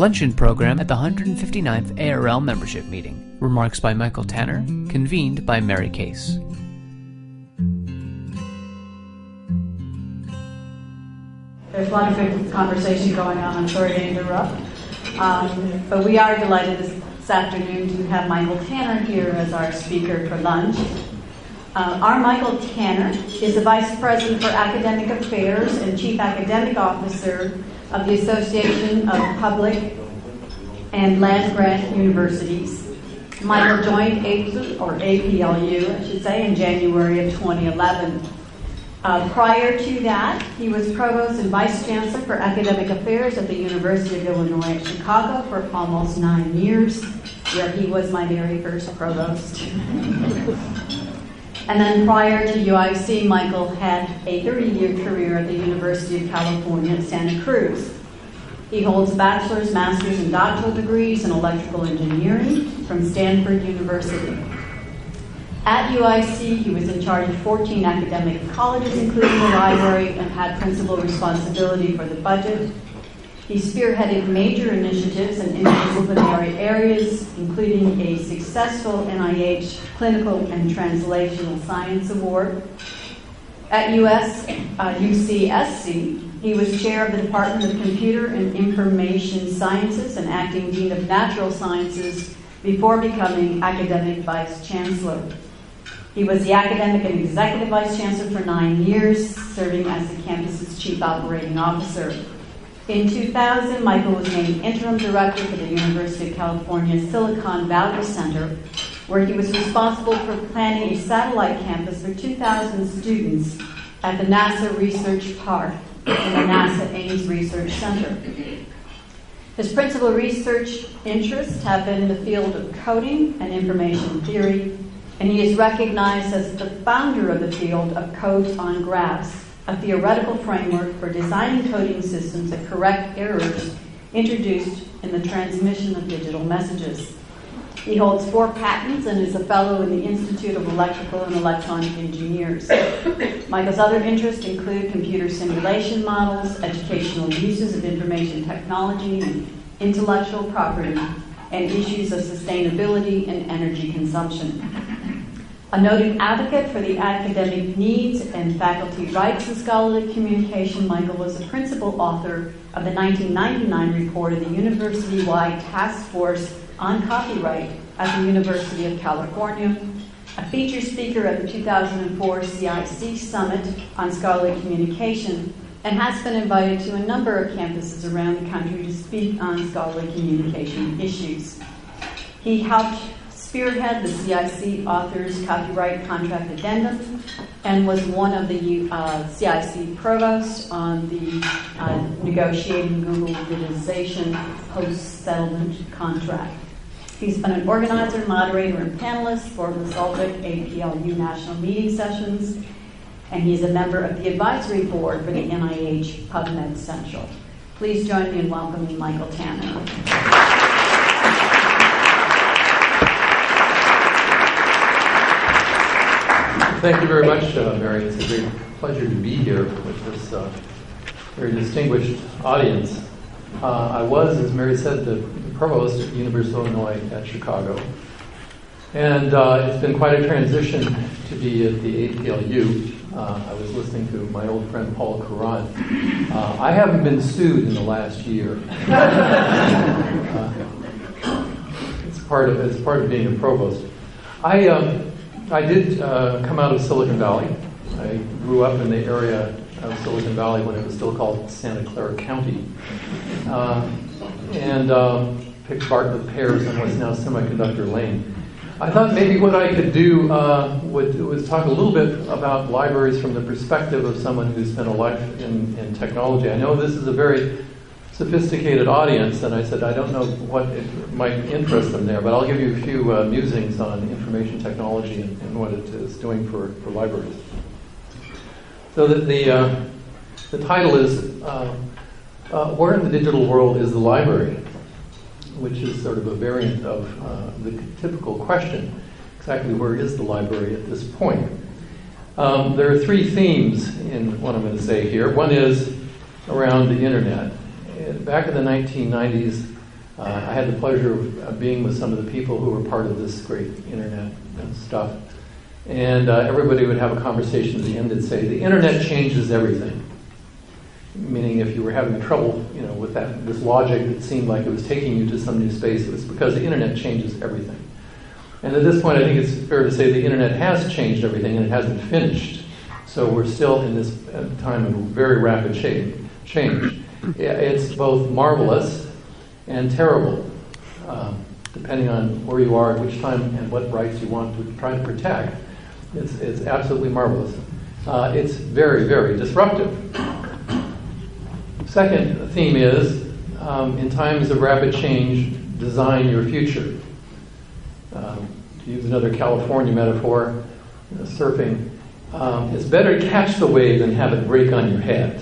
Luncheon program at the 159th ARL membership meeting. Remarks by Michael Tanner, convened by Mary Case. There's a lot of good conversation going on. I'm sorry to interrupt. Um, but we are delighted this afternoon to have Michael Tanner here as our speaker for lunch. Uh, our Michael Tanner is the Vice President for Academic Affairs and Chief Academic Officer of the Association of Public and Land Grant Universities. Michael joined APLU, or APLU, I should say, in January of 2011. Uh, prior to that, he was Provost and Vice Chancellor for Academic Affairs at the University of Illinois at Chicago for almost nine years, where he was my very first Provost. and then prior to UIC, Michael had a 30 year career at the University of California at Santa Cruz. He holds bachelor's, master's, and doctoral degrees in electrical engineering from Stanford University. At UIC, he was in charge of 14 academic colleges, including the library, and had principal responsibility for the budget. He spearheaded major initiatives in interdisciplinary areas, including a successful NIH Clinical and Translational Science Award. At US, uh, UCSC, he was chair of the Department of Computer and Information Sciences and acting dean of Natural Sciences before becoming academic vice chancellor. He was the academic and executive vice chancellor for nine years, serving as the campus's chief operating officer. In 2000, Michael was named interim director for the University of California Silicon Valley Center, where he was responsible for planning a satellite campus for 2,000 students at the NASA Research Park in the NASA Ames Research Center. His principal research interests have been in the field of coding and information theory, and he is recognized as the founder of the field of codes on graphs, a theoretical framework for designing coding systems that correct errors introduced in the transmission of digital messages. He holds four patents and is a fellow in the Institute of Electrical and Electronic Engineers. Michael's other interests include computer simulation models, educational uses of information technology and intellectual property, and issues of sustainability and energy consumption. A noted advocate for the academic needs and faculty rights in scholarly communication, Michael was a principal author of the 1999 report of the university wide task force on copyright at the University of California, a featured speaker at the 2004 CIC Summit on Scholarly Communication, and has been invited to a number of campuses around the country to speak on scholarly communication issues. He helped spearhead the CIC Authors Copyright Contract Addendum and was one of the uh, CIC provosts on the uh, negotiating Google digitization post-settlement contract. He's been an organizer, moderator, and panelist for the Basaltic APLU national meeting sessions, and he's a member of the advisory board for the NIH PubMed Central. Please join me in welcoming Michael Tanner. Thank you very much, uh, Mary. It's a great pleasure to be here with this uh, very distinguished audience. Uh, I was, as Mary said, the provost at the University of Illinois at Chicago. And uh, it's been quite a transition to be at the APLU. Uh, I was listening to my old friend Paul Courant. Uh, I haven't been sued in the last year. it's part of it's part of being a provost. I um, I did uh, come out of Silicon Valley. I grew up in the area of Silicon Valley when it was still called Santa Clara County. Uh, and um, picked Bartlett Pears on what's now Semiconductor Lane. I thought maybe what I could do uh, would, was talk a little bit about libraries from the perspective of someone who's spent a life in, in technology. I know this is a very sophisticated audience, and I said, I don't know what might interest them there, but I'll give you a few uh, musings on information technology and, and, what it is doing for, for libraries. So the, the, uh, the title is uh, uh Where in the Digital World is the Library? Which is sort of a variant of uh, the typical question exactly where is the library at this point? Um, there are three themes in what I'm going to say here. One is around the internet. Uh, Back in the 1990s, uh, I had the pleasure of uh, being with some of the people who were part of this great internet and stuff. And uh, everybody would have a conversation at the end and say, the internet changes everything. Meaning if you were having trouble you know, with that, this logic that seemed like it was taking you to some new space, it was because the internet changes everything. And at this point, I think it's fair to say the internet has changed everything and it hasn't finished. So we're still in this uh, time of very rapid change. It's both marvelous and terrible, um, depending on where you are, at which time, and what rights you want to try to protect. It's, it's absolutely marvelous. Uh, it's very, very disruptive. Second theme is um, in times of rapid change, design your future. Um, to use another California metaphor, uh, surfing, um, it's better to catch the wave than have it break on your head.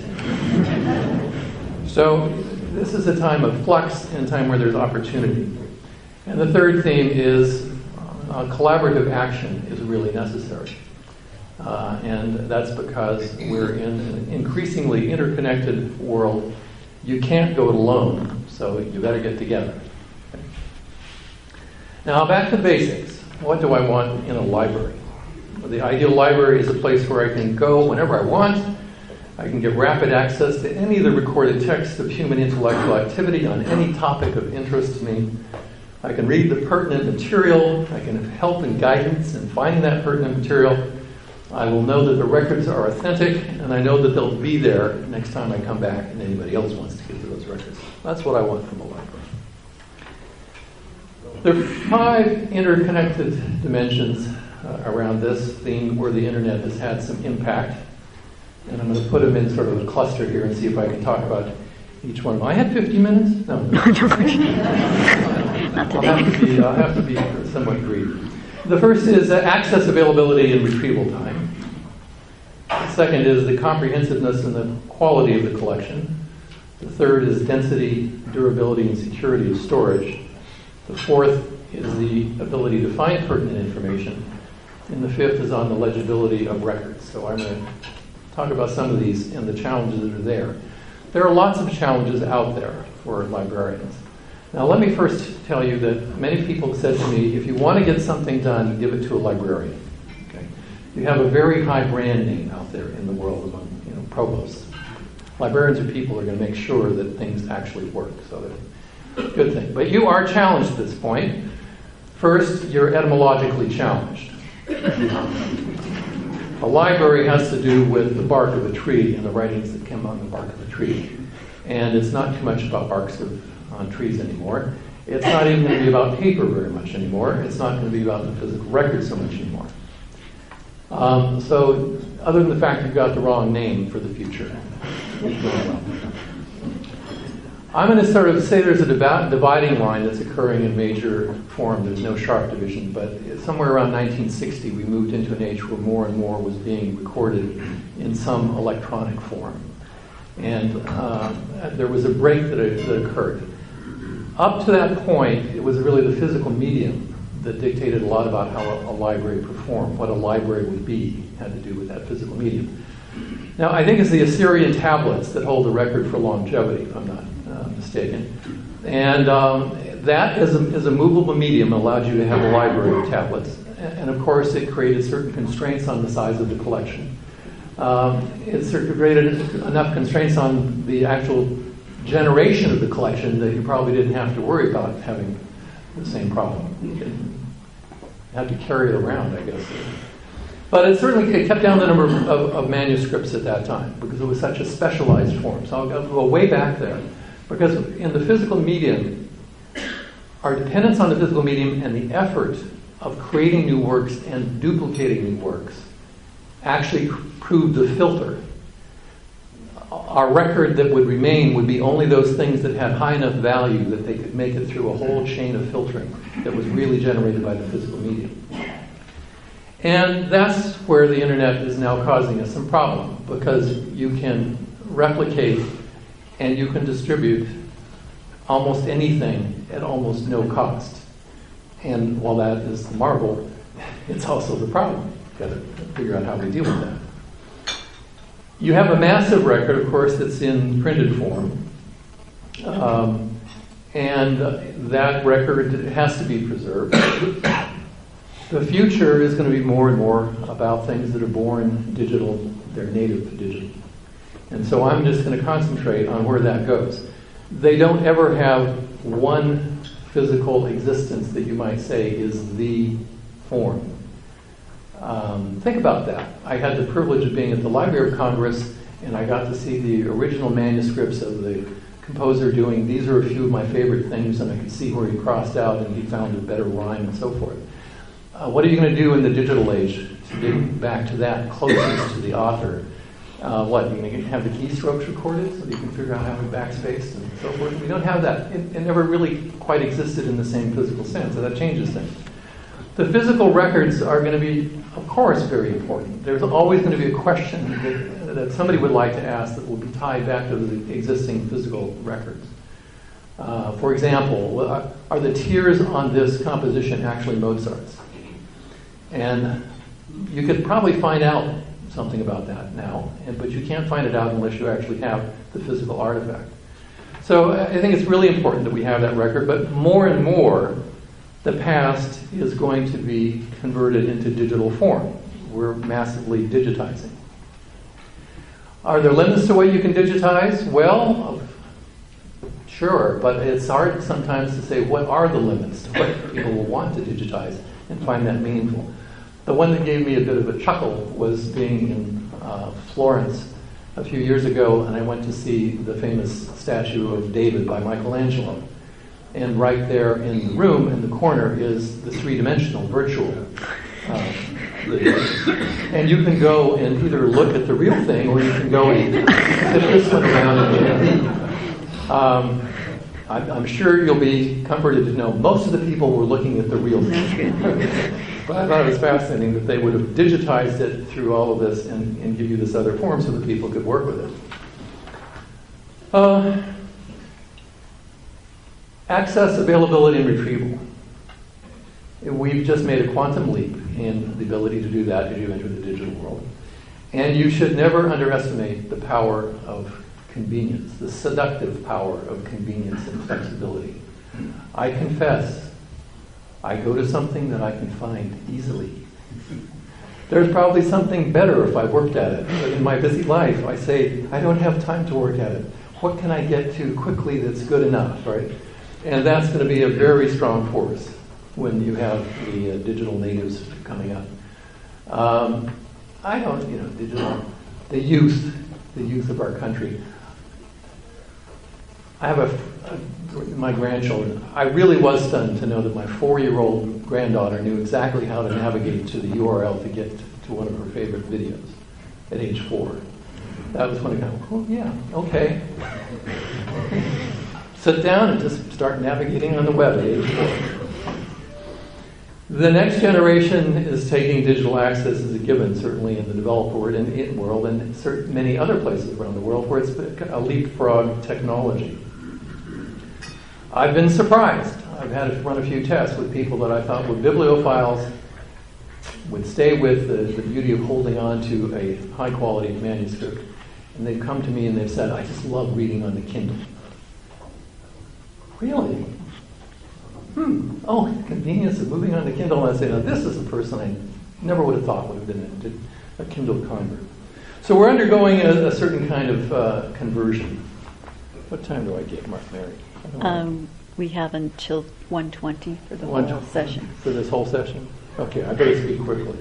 So, this is a time of flux and a time where there's opportunity. And the third theme is uh, collaborative action is really necessary. Uh, and that's because we're in an increasingly interconnected world. You can't go it alone, so you better get together. Now, back to basics. What do I want in a library? Well, the ideal library is a place where I can go whenever I want. I can get rapid access to any of the recorded texts of human intellectual activity on any topic of interest to me. I can read the pertinent material. I can have help and guidance in finding that pertinent material. I will know that the records are authentic, and I know that they'll be there next time I come back and anybody else wants to get to those records. That's what I want from a library. There are five interconnected dimensions uh, around this theme where the internet has had some impact. And I'm going to put them in sort of a cluster here and see if I can talk about each one. I had 50 minutes? No. Not I'll have to today. be, I'll have to be somewhat brief. The first is uh, access, availability, and retrieval time. The second is the comprehensiveness and the quality of the collection. The third is density, durability, and security of storage. The fourth is the ability to find pertinent information. And the fifth is on the legibility of records. So I'm going to talk about some of these and the challenges that are there. There are lots of challenges out there for librarians. Now, let me first tell you that many people said to me, if you want to get something done, give it to a librarian. Okay? You have a very high brand name out there in the world among you know, provosts. Librarians are people who are going to make sure that things actually work. So that, good thing. But you are challenged at this point. First, you're etymologically challenged. A library has to do with the bark of a tree and the writings that come on the bark of a tree. And it's not too much about barks of, on trees anymore. It's not even going to be about paper very much anymore. It's not going to be about the physical record so much anymore. Um, so, other than the fact you've got the wrong name for the future. I'm going to sort of say there's a dividing line that's occurring in major form. There's no sharp division, but somewhere around 1960, we moved into an age where more and more was being recorded in some electronic form. And uh, there was a break that, that occurred. Up to that point, it was really the physical medium that dictated a lot about how a, a library performed, what a library would be, had to do with that physical medium. Now, I think it's the Assyrian tablets that hold the record for longevity, if I'm not mistaken. And um, that is a, a movable medium allowed you to have a library of tablets. And of course, it created certain constraints on the size of the collection. Um, it created enough constraints on the actual generation of the collection that you probably didn't have to worry about having the same problem. You had to carry it around, I guess. But it certainly it kept down the number of, of, manuscripts at that time because it was such a specialized form. So I'll go way back there. Because in the physical medium, our dependence on the physical medium and the effort of creating new works and duplicating new works actually proved the filter. Our record that would remain would be only those things that had high enough value that they could make it through a whole chain of filtering that was really generated by the physical medium. And that's where the internet is now causing us some problem because you can replicate and you can distribute almost anything at almost no cost. And while that is the marvel, it's also the problem. You've got to figure out how we deal with that. You have a massive record, of course, that's in printed form. Um, and that record has to be preserved. The future is going to be more and more about things that are born digital, they're native digital. And so I'm just going to concentrate on where that goes. They don't ever have one physical existence that you might say is the form. Um, think about that. I had the privilege of being at the Library of Congress, and I got to see the original manuscripts of the composer doing, these are a few of my favorite things, and I could see where he crossed out and he found a better rhyme and so forth. Uh, what are you going to do in the digital age to get back to that closest to the author? Uh, what, you're going to have the keystrokes recorded so that you can figure out how to backspace and so forth? We don't have that. It, it never really quite existed in the same physical sense, so that changes things. The physical records are going to be, of course, very important. There's always going to be a question that, that somebody would like to ask that will be tied back to the existing physical records. Uh, for example, are the tears on this composition actually Mozart's? And you could probably find out something about that now, but you can't find it out unless you actually have the physical artifact. So I think it's really important that we have that record, but more and more, the past is going to be converted into digital form. We're massively digitizing. Are there limits to what you can digitize? Well, sure, but it's hard sometimes to say what are the limits to what people will want to digitize and find that meaningful. The one that gave me a bit of a chuckle was being in uh, Florence a few years ago, and I went to see the famous statue of David by Michelangelo. And right there in the room, in the corner, is the three dimensional virtual. Uh, and you can go and either look at the real thing or you can go and flip this one around and um, I'm, I'm sure you'll be comforted to know most of the people were looking at the real thing. but I thought it was fascinating that they would have digitized it through all of this and, and give you this other form so that people could work with it. Uh, Access, availability, and retrieval. We've just made a quantum leap in the ability to do that as you enter the digital world. And you should never underestimate the power of convenience, the seductive power of convenience and flexibility. I confess, I go to something that I can find easily. There's probably something better if I worked at it. But in my busy life, I say, I don't have time to work at it. What can I get to quickly that's good enough, right? And that's going to be a very strong force when you have the uh, digital natives coming up. Um, I don't, you know, digital, the youth, the youth of our country. I have a, a, my grandchildren. I really was stunned to know that my four-year-old granddaughter knew exactly how to navigate to the URL to get to one of her favorite videos at age four. That was when I go, oh yeah, okay sit down and just start navigating on the web at age four. The next generation is taking digital access as a given, certainly in the developed world and in world, and many other places around the world where it's a leapfrog technology. I've been surprised. I've had to run a few tests with people that I thought were bibliophiles, would stay with the, the beauty of holding on to a high quality manuscript, and they've come to me and they've said, I just love reading on the Kindle. Really? Hmm. Oh, the convenience of moving on to Kindle. And I say, now this is a person I never would have thought would have been a, Kindle convert. So we're undergoing a, a certain kind of uh, conversion. What time do I get, Mark Mary? Um, we have until 1:20 for the whole session. For this whole session? Okay, I better speak quickly.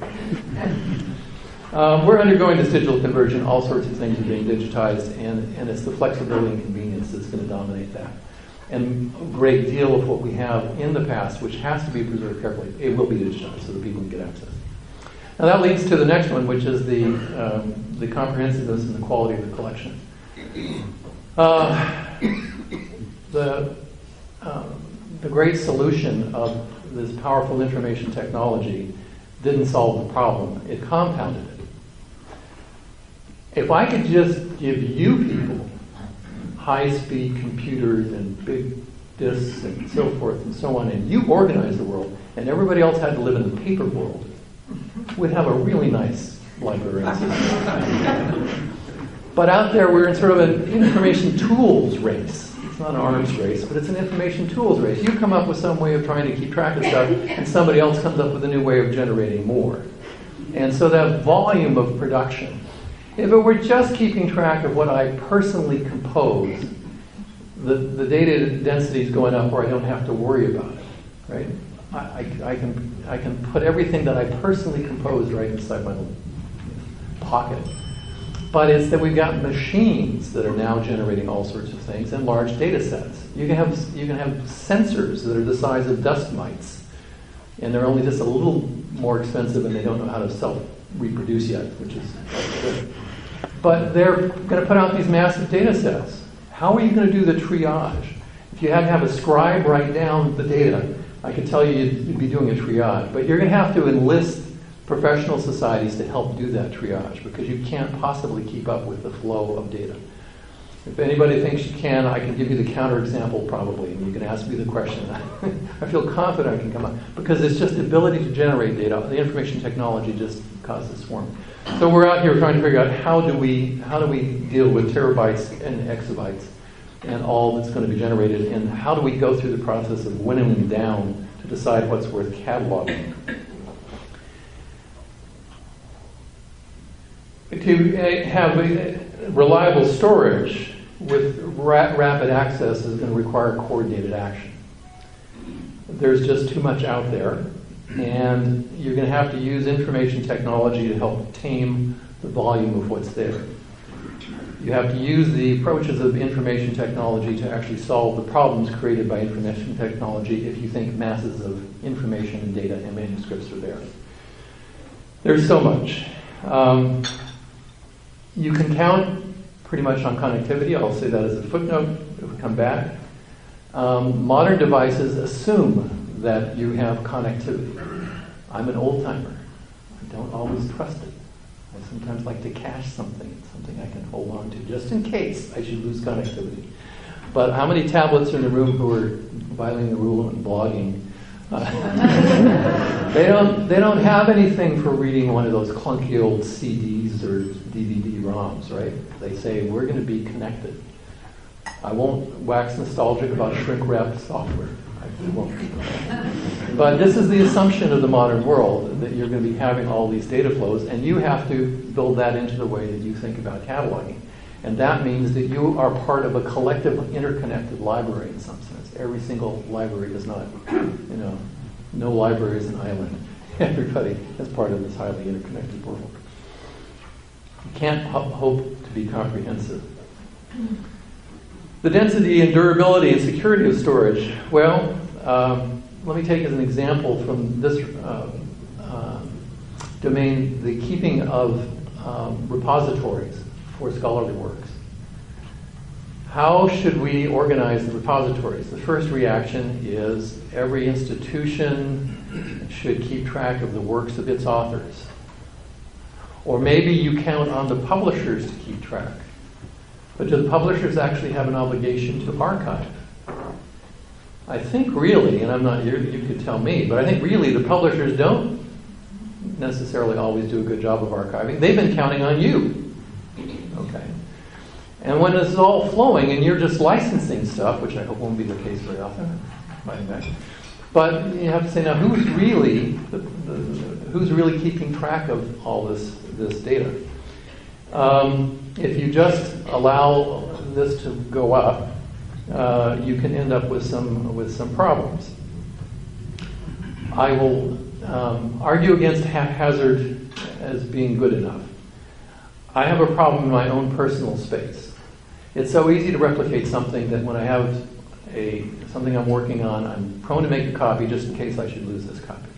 um, we're undergoing this digital conversion. All sorts of things are being digitized, and, and it's the flexibility and convenience that's going to dominate that and a great deal of what we have in the past, which has to be preserved carefully, it will be digitized so that people can get access. Now that leads to the next one, which is the, um, the comprehensiveness and the quality of the collection. Uh, the, um, the great solution of this powerful information technology didn't solve the problem, it compounded it. If I could just give you people high-speed computers and big disks and so forth and so on, and you organize the world, and everybody else had to live in the paper world, we'd have a really nice library. but out there, we're in sort of an information tools race. It's not an arms race, but it's an information tools race. You come up with some way of trying to keep track of stuff, and somebody else comes up with a new way of generating more. And so that volume of production. If it were just keeping track of what I personally compose, the, the data density is going up where I don't have to worry about it, right? I, I, can, I can put everything that I personally compose right inside my pocket. But it's that we've got machines that are now generating all sorts of things and large data sets. You can have, you can have sensors that are the size of dust mites, and they're only just a little more expensive and they don't know how to self reproduce yet, which is good. But they're going to put out these massive data sets. How are you going to do the triage? If you had to have a scribe write down the data, I could tell you you'd, you'd be doing a triage. But you're going to have to enlist professional societies to help do that triage because you can't possibly keep up with the flow of data. If anybody thinks you can, I can give you the counterexample probably, and you can ask me the question. I feel confident I can come up because it's just the ability to generate data. The information technology just causes swarm. So we're out here trying to figure out how do we how do we deal with terabytes and exabytes and all that's going to be generated, and how do we go through the process of winnowing down to decide what's worth cataloging. To have reliable storage with ra- rapid access is going to require coordinated action. There's just too much out there, and you're going to have to use information technology to help tame the volume of what's there. You have to use the approaches of information technology to actually solve the problems created by information technology if you think masses of information and data and manuscripts are there. There's so much. Um, you can count pretty much on connectivity. I'll say that as a footnote if we come back. Um, modern devices assume that you have connectivity. I'm an old timer. I don't always trust it. I sometimes like to cache something, something I can hold on to, just in case I should lose connectivity. But how many tablets are in the room who are violating the rule and blogging? Uh, they don't. They don't have anything for reading one of those clunky old CDs or DVD-ROMs, right? They say we're going to be connected. I won't wax nostalgic about shrink-wrapped software. I won't. But this is the assumption of the modern world that you're going to be having all these data flows, and you have to build that into the way that you think about cataloging. And that means that you are part of a collective, interconnected library in some sense. Every single library is not, you know, no library is an island. Everybody is part of this highly interconnected world. Can't ho- hope to be comprehensive. The density and durability and security of storage. Well, um, let me take as an example from this uh, uh, domain the keeping of um, repositories for scholarly works. How should we organize the repositories? The first reaction is every institution should keep track of the works of its authors. Or maybe you count on the publishers to keep track. But do the publishers actually have an obligation to archive? I think really, and I'm not here, you could tell me, but I think really the publishers don't necessarily always do a good job of archiving. They've been counting on you. Okay. And when this is all flowing and you're just licensing stuff, which I hope won't be the case very often, but you have to say now who's really who's really keeping track of all this this data? Um, if you just allow this to go up, uh, you can end up with some with some problems. I will um, argue against haphazard as being good enough. I have a problem in my own personal space. It's so easy to replicate something that when I have a something I'm working on, I'm prone to make a copy just in case I should lose this copy.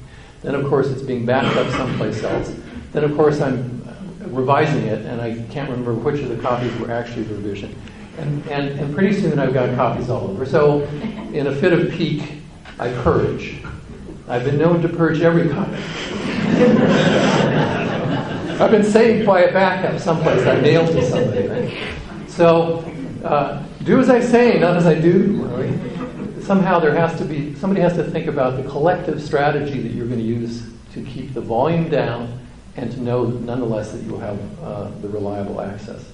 Then, of course, it's being backed up someplace else. Then, of course, I'm revising it, and I can't remember which of the copies were actually the revision. And, and, and pretty soon I've got copies all over. So, in a fit of pique, I purge. I've been known to purge every copy. I've been saved by a backup someplace I mailed to somebody. Right? So, uh, do as I say, not as I do. Right? Somehow there has to be, somebody has to think about the collective strategy that you're going to use to keep the volume down and to know nonetheless that you'll have uh, the reliable access.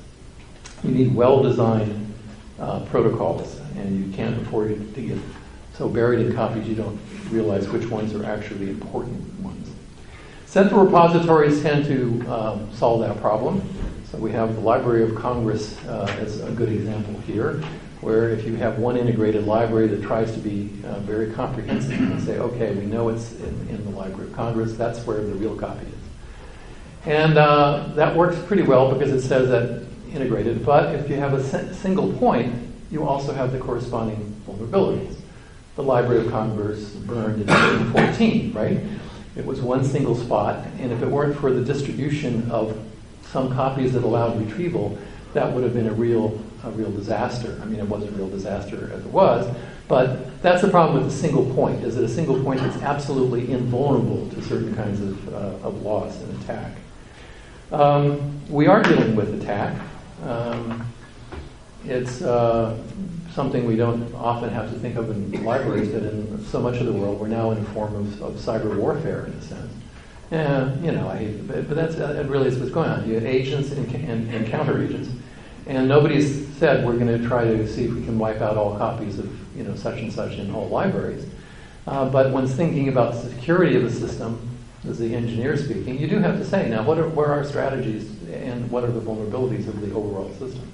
You need well-designed uh, protocols, and you can't afford to get so buried in copies you don't realize which ones are actually important ones. Central repositories tend to um, solve that problem. We have the Library of Congress uh, as a good example here, where if you have one integrated library that tries to be uh, very comprehensive, and say, okay, we know it's in, in, the Library of Congress, that's where the real copy is. And uh, that works pretty well because it says that integrated, but if you have a single point, you also have the corresponding vulnerabilities. The Library of Congress burned in 1914, right? It was one single spot, and if it weren't for the distribution of some copies that allowed retrieval, that would have been a real, a real disaster. I mean, it wasn't a real disaster as it was, but that's the problem with a single point, is that a single point is absolutely invulnerable to certain kinds of, uh, of loss and attack. Um, we are dealing with attack. Um, it's uh, something we don't often have to think of in libraries, but in so much of the world, we're now in a form of, of cyber warfare in a sense. And, you know, I but, but that's that really is what's going on. You have agents and, and, and counter agents. And nobody's said we're going to try to see if we can wipe out all copies of, you know, such and such in all libraries. Uh, but when thinking about the security of a system, as the engineer speaking, you do have to say, now, what are, what are our strategies and what are the vulnerabilities of the overall system?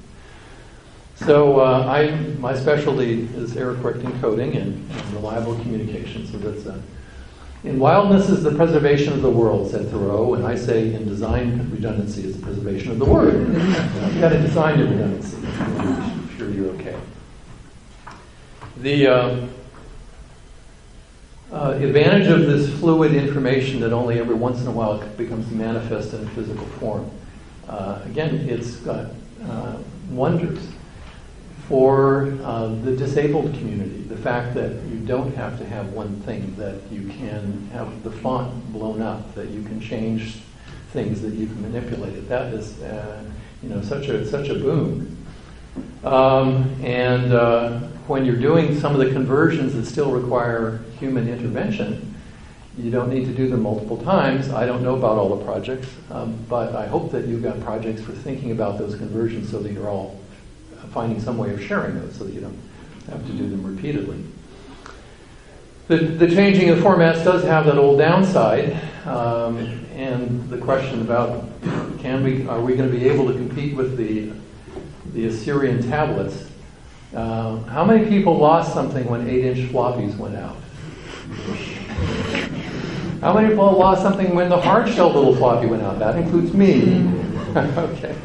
So uh, I, my specialty is error correcting coding and, and reliable communication. So that's uh, in wildness is the preservation of the world, said Thoreau, and I say in design redundancy is the preservation of the word. You've got to design your redundancy. I'm sure you're okay. The uh, uh, advantage of this fluid information that only every once in a while becomes manifest in physical form. Uh, again, it's got uh, wonders for uh, the disabled community. The fact that you don't have to have one thing, that you can have the font blown up, that you can change things, that you can manipulate it. That is, uh, you know, such a such a boon. Um, and uh, when you're doing some of the conversions that still require human intervention, you don't need to do them multiple times. I don't know about all the projects, um, but I hope that you've got projects for thinking about those conversions so that you're all finding some way of sharing those so that you don't have to do them repeatedly. The, the changing of formats does have that old downside, um, and the question about can we are we going to be able to compete with the the Assyrian tablets? Uh, how many people lost something when eight-inch floppies went out? How many people lost something when the hard shell little floppy went out? That includes me. okay.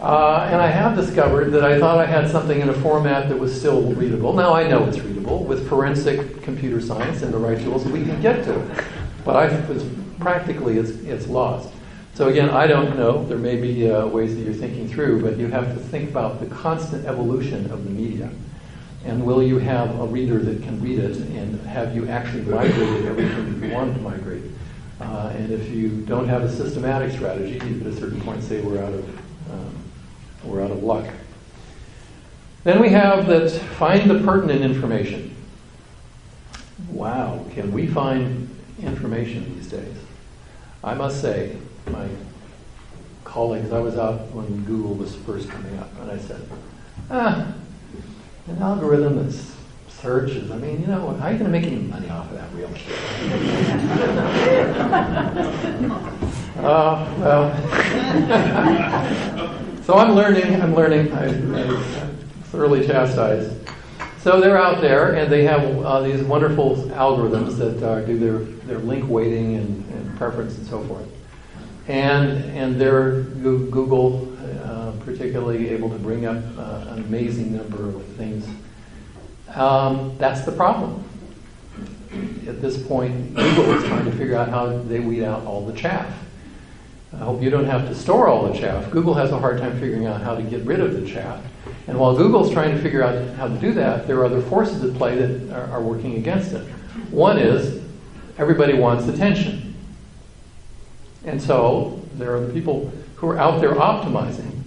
Uh, and I have discovered that I thought I had something in a format that was still readable. Now I know it's readable with forensic computer science and the right tools we can get to it. But I was practically it's, it's lost. So again, I don't know. There may be uh, ways that you're thinking through, but you have to think about the constant evolution of the media. And will you have a reader that can read it, and have you actually migrated everything you wanted to migrate? Uh, and if you don't have a systematic strategy, you at a certain point say we're out of um, we're out of luck. Then we have that find the pertinent information. Wow, can we find information these days? I must say, my colleagues, I was out when Google was first coming up, and I said, ah, an algorithm that's searches. I mean, you know, how are you going to make any money off of that, real really? uh, well, so I'm learning. I'm learning. I, I thoroughly chastised. So they're out there, and they have uh, these wonderful algorithms that uh, do their, their link weighting and, and, preference and so forth. And and they're Google, uh, particularly able to bring up uh, an amazing number of things um, that's the problem. At this point, Google is trying to figure out how they weed out all the chaff. I hope you don't have to store all the chaff. Google has a hard time figuring out how to get rid of the chaff. And while Google's trying to figure out how to do that, there are other forces at play that are, are working against it. One is everybody wants attention. And so there are people who are out there optimizing.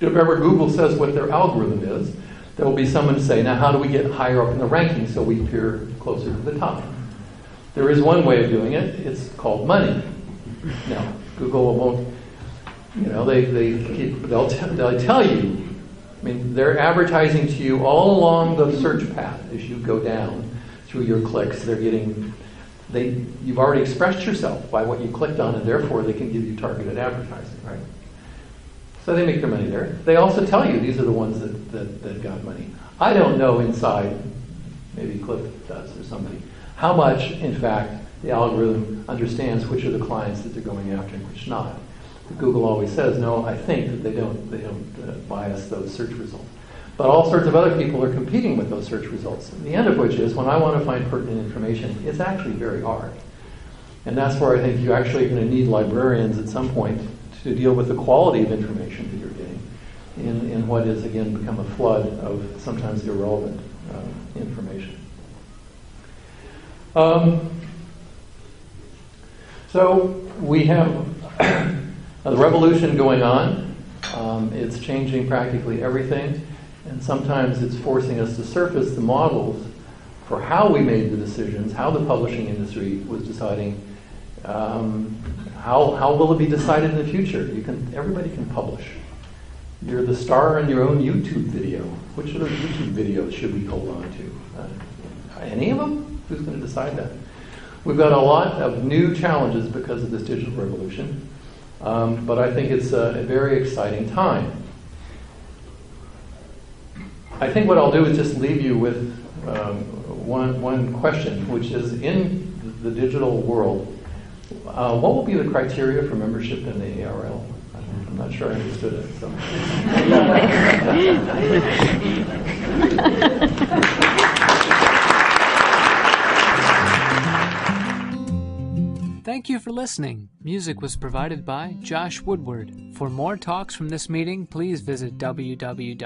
If ever Google says what their algorithm is, there will be someone to say, now how do we get higher up in the ranking so we appear closer to the top? There is one way of doing it. It's called money. Now, Google won't, you know, they, they they'll, they'll tell you. I mean, they're advertising to you all along the search path as you go down through your clicks. They're getting, they, you've already expressed yourself by what you clicked on, and therefore they can give you targeted advertising, right? So they make their money there. They also tell you these are the ones that, that, that got money. I don't know inside, maybe Cliff does or somebody, how much, in fact, the algorithm understands which are the clients that they're going after and which not. Google always says, no, I think that they don't, they don't uh, bias those search results. But all sorts of other people are competing with those search results. The end of which is, when I want to find pertinent information, it's actually very hard. And that's where I think you're actually going to need librarians at some point to deal with the quality of information that you're getting in, in what has, again, become a flood of sometimes irrelevant uh, information. Um, so we have the revolution going on. Um, it's changing practically everything, and sometimes it's forcing us to surface the models for how we made the decisions, how the publishing industry was deciding. Um, how, how will it be decided in the future? You can, everybody can publish. You're the star in your own YouTube video. Which of those YouTube videos should we hold on to? Uh, any of them? Who's going to decide that? We've got a lot of new challenges because of this digital revolution, um, but I think it's a, a very exciting time. I think what I'll do is just leave you with um, one, one question, which is in the digital world, uh, what will be the criteria for membership in the ARL? I'm not sure I understood it. So. Thank you for listening. Music was provided by Josh Woodward. For more talks from this meeting, please visit www.arl.org.